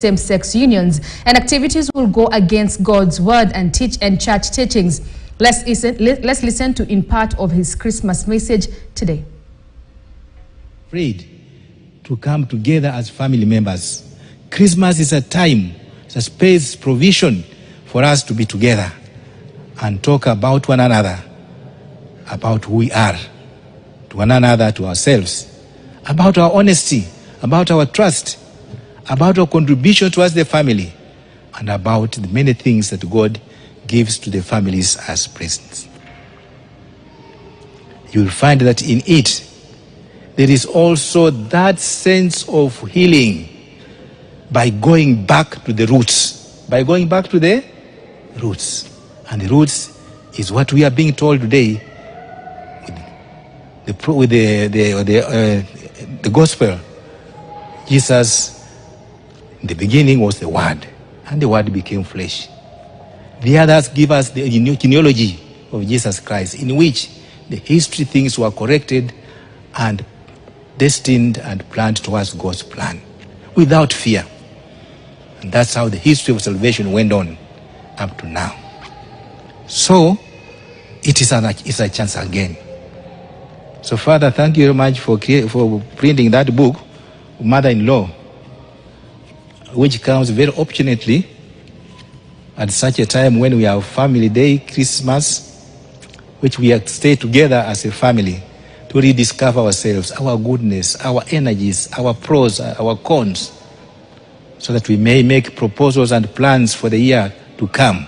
same-sex unions and activities will go against God's word and teach and church teachings. Let's listen, let's listen to in part of his Christmas message today. Afraid to come together as family members. Christmas is a time, it's a space provision for us to be together and talk about one another, about who we are, to one another, to ourselves, about our honesty, about our trust, about our contribution towards the family, and about the many things that God gives to the families as presents. You will find that in it, there is also that sense of healing by going back to the roots. By going back to the roots. And the roots is what we are being told today with the, with the, the, the, uh, the gospel. Jesus, in the beginning, was the Word, and the Word became flesh. The others give us the genealogy of Jesus Christ, in which the history things were corrected and destined and planned towards God's plan without fear. And that's how the history of salvation went on up to now. So, it is a, it's a chance again. So, Father, thank you very much for, for printing that book, Mother in Law, which comes very opportunely at such a time when we have family day, Christmas, which we stay together as a family to rediscover ourselves, our goodness, our energies, our pros, our cons, so that we may make proposals and plans for the year to come.